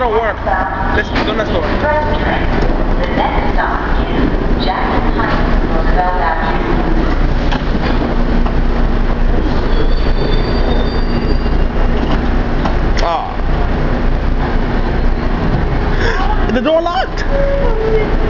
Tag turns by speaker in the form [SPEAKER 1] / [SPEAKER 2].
[SPEAKER 1] go to work. Ah. Listen, go
[SPEAKER 2] next door. The next stop Jackson Heights, Roosevelt Avenue. The door locked?